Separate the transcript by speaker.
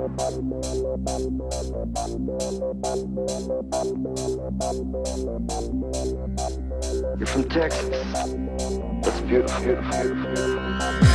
Speaker 1: You're from Texas. That's beautiful, beautiful, beautiful.